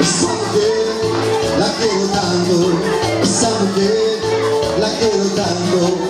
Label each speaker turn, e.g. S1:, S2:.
S1: Someday, la quiero tanto Someday, la quiero tanto.